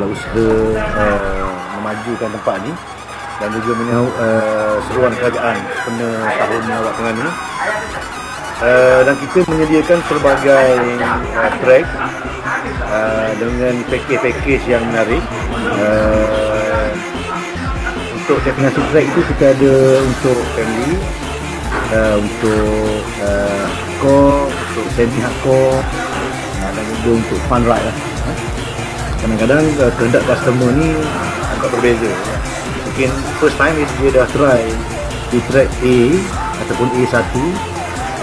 dalam usaha uh, memajukan tempat ni dan juga menyahut uh, seruan kerajaan kena tahun awak tengah ni. Uh, dan kita menyediakan pelbagai uh, track uh, dengan package-package yang menarik. Uh, untuk definasi track itu kita ada untuk family uh, untuk uh, hardcore untuk semi hardcore uh, dan juga untuk fun ride lah kadang-kadang uh, kehendak customer ni agak berbeza. Mungkin first time is dia dah try di track A ataupun A1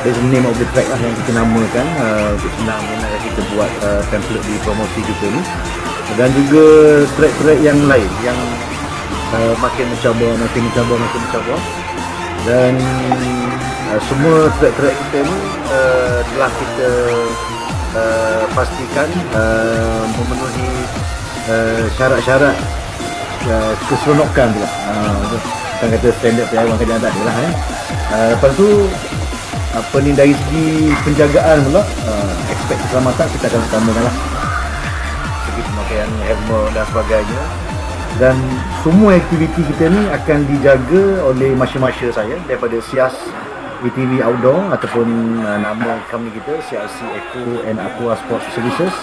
there's the name of the track lah yang kita namakan uh, untuk senang mengenai kita buat uh, template di promosi kita ni. Dan juga track-track yang lain yang uh, makin mencabar, makin mencabar, makin mencabar. Dan uh, semua track-track kita ni uh, telah kita uh, pastikan uh, memenuhi uh, syarat-syarat uh, keseronokan tu lah uh, bukan kata standard perayaan kerajaan tak ada lah eh. uh, lepas tu apa ni dari segi penjagaan pula uh, expect keselamatan kita akan utamakan lah. Segi pemakaian helmet dan sebagainya. Dan semua aktiviti kita ni akan dijaga oleh masya-masya saya daripada SIAS ETV Outdoor ataupun uh, nama kami kita CRC Eco and Aqua Sport Services.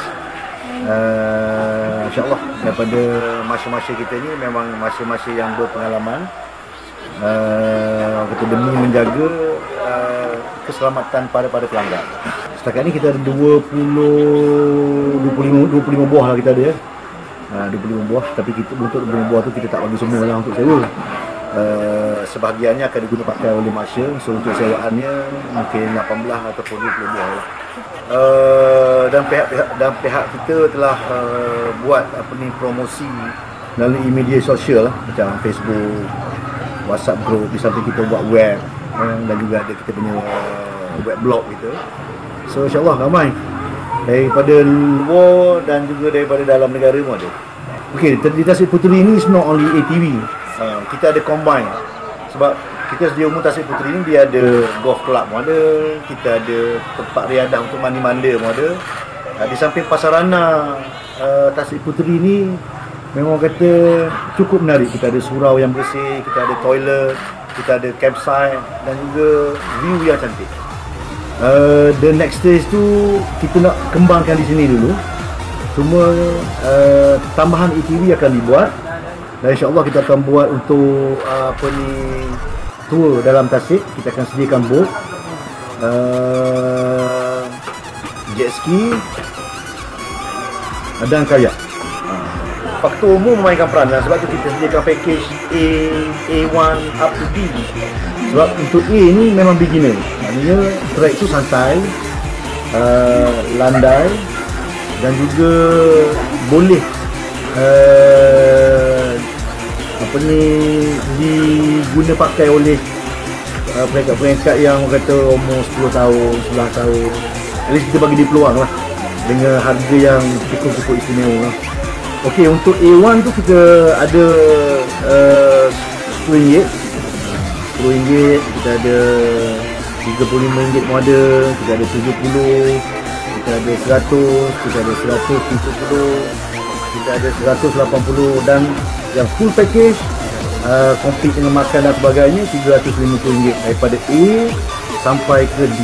Uh, InsyaAllah daripada masya-masya kita ni memang masya-masya yang berpengalaman. Uh, kita demi menjaga uh, keselamatan pada pada pelanggan. Setakat ni kita ada 20 25 25 buah lah kita ada ya. Uh, 25 buah tapi kita untuk 25 buah tu kita tak bagi semua lah untuk sewa uh, sebahagiannya akan digunakan oleh Malaysia. So untuk sewaannya mungkin 18 ataupun 20 buah uh, dan pihak-pihak dan pihak kita telah uh, buat apa ni promosi melalui media sosial lah macam Facebook WhatsApp group di samping kita buat web uh, dan juga ada kita punya uh, web blog kita. So insyaAllah ramai. Daripada luar dan juga daripada dalam negara pun ada. Di Tasik Puteri ini is not only ATV uh, kita ada combine. Sebab kita sedia umum Tasik Puteri ni dia ada golf club pun ada kita ada tempat riadah untuk mandi-manda pun ada di samping pasarana uh, Tasik Puteri ni memang kata cukup menarik. Kita ada surau yang bersih kita ada toilet kita ada campsite dan juga view yang cantik. Uh, the next stage tu kita nak kembangkan di sini dulu. Semua uh, tambahan ETV akan dibuat dan insyaAllah kita akan buat untuk uh, apa ni tour dalam tasik. Kita akan sediakan boat uh, jet ski. Dan kayak. Faktor umum memainkan peranan sebab tu kita sediakan package A, A1 up to B. Sebab untuk A ni memang beginner. Maknanya track tu santai uh, landai dan juga boleh uh, apa ni diguna pakai oleh uh, peringkat-peringkat yang kata umur 10 tahun, 11 tahun. At least kita bagi dia peluang lah dengan harga yang cukup-cukup istimewa lah. Ok untuk A1 tu kita ada uh, RM10 RM10 kita ada RM35 pun ada kita ada RM70 kita ada RM100 kita ada RM170 kita ada RM180 dan yang full package uh, complete dengan makan dan sebagainya RM350 daripada A sampai ke D